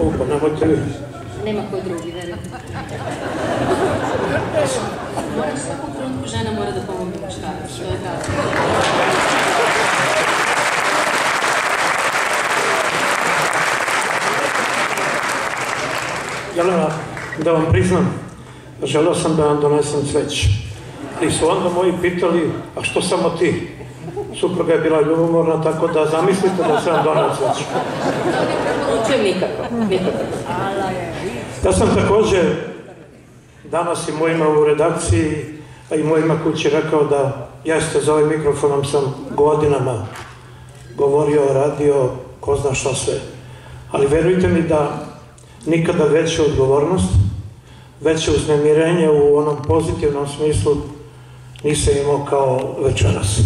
Upa, nemojte vi. Nema ko drugi, verujte. Mora u svakom trenutku žena mora da pomogne muškarac, to je tako. Jelena, da vam priznam, želeo sam da vam donesem cveć. I su onda moji pitali, a što samo ti? Supruga je bila ljubomorna, tako da zamislite da sam donao cveć. Učujem nikako, nikako. Ja sam takođe danas i mojima u redakciji, a i mojima kući rekao da jeste za ovim mikrofonom sam godinama govorio, radio, ko zna šta sve. Ali verujte mi da nikada veća odgovornost, veće uznemirenje u onom pozitivnom smislu nisam imao kao večeras.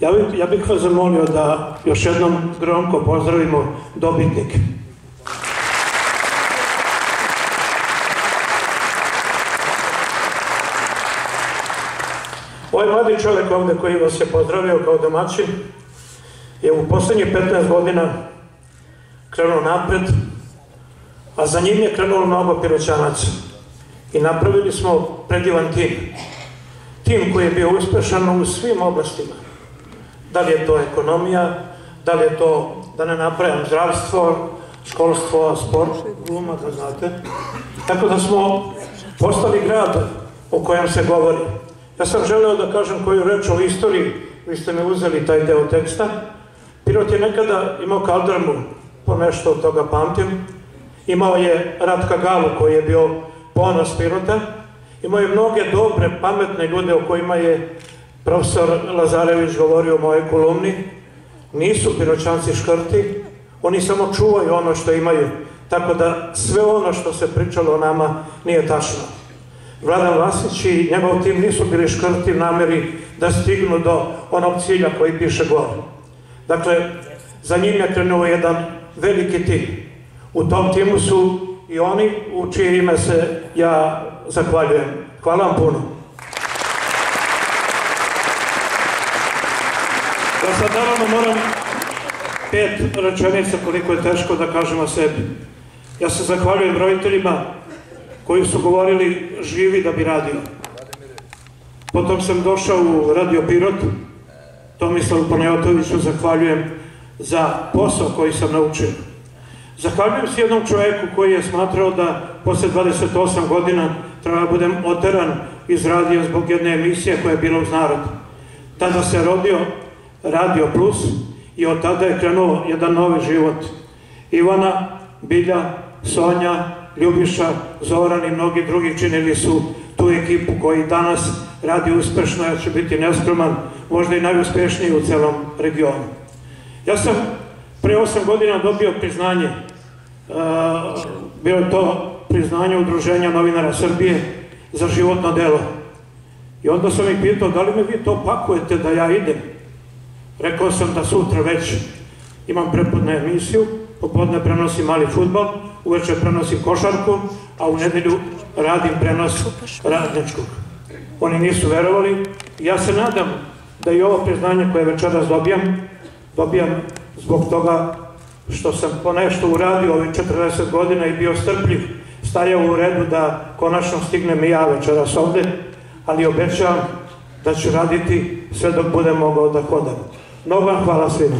Ja bih, ja bih vas zamolio da još jednom gromko pozdravimo dobitnike. Ovaj mladi čovjek ovde koji vas je pozdravio kao domaćin je u poslednjih 15 godina krenuo napred, a za njim je krenulo mnogo piroćanaca. I napravili smo predivan tim. Tim koji je bio uspešan u svim oblastima. Da li je to ekonomija, da li je to, da ne napravim, zdravstvo, školstvo, sport, gluma, da znate. Tako da smo postali grad o kojem se govori. Ja sam želeo da kažem koju reč o istoriji, vi ste mi uzeli taj deo teksta. Pirot je nekada imao kaldrmu, po nešto od toga pamtim. Imao je Ratka Galu koji je bio ponos Pirota. Imao je mnoge dobre, pametne ljude o kojima je profesor Lazarević govorio u mojoj kolumni. Nisu piroćanci škrti, oni samo čuvaju ono što imaju. Tako da sve ono što se pričalo o nama nije tačno. Vladan Vasić i njegov tim nisu bili škrti nameri da stignu do onog cilja koji piše gore. Dakle, za njim je krenuo jedan veliki tim. U tom timu su i oni u čije ime se ja zahvaljujem. Hvala vam puno. Ja sad naravno moram pet rečenica koliko je teško da kažem o sebi. Ja se zahvaljujem roditeljima koji su govorili živi da bi radio. Potom sam došao u Radio Pirot, Tomislavu Panajotoviću zahvaljujem za posao koji sam naučio. Zahvaljujem se jednom čoveku koji je smatrao da posle 28 godina treba da budem oteran iz radija zbog jedne emisije koja je bila uz narod. Tada se rodio Radio Plus i od tada je krenuo jedan novi život. Ivana, Bilja, Sonja, Ljubiša, Zoran i mnogi drugi činili su tu ekipu koji danas radi uspešno, ja ću biti neskroman, možda i najuspešniji u celom regionu. Ja sam pre 8 godina dobio priznanje, uh, bio je to priznanje Udruženja novinara Srbije za životno delo. I onda sam ih pitao, da li me vi to pakujete da ja idem? Rekao sam da sutra već imam prepodne emisiju, popodne prenosim mali futbol, uveče prenosim košarku, a u nedelju radim prenos radničkog. Oni nisu verovali. Ja se nadam da i ovo priznanje koje večeras dobijam, dobijam zbog toga što sam po nešto uradio ovih 40 godina i bio strpljiv, stajao u redu da konačno stignem i ja večeras ovde, ali obećavam da ću raditi sve dok budem mogao da hodam. Mnogo vam hvala svima.